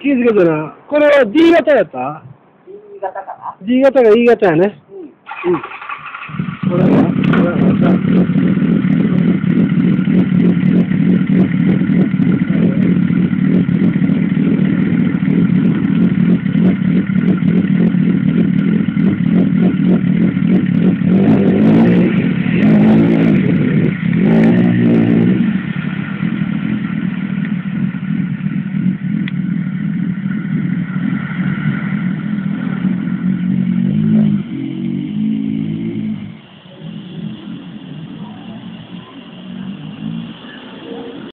気づけたな。これは D 型やった ?D 型かな ?D 型が E 型やね。うん。うん。これは、これは、これは。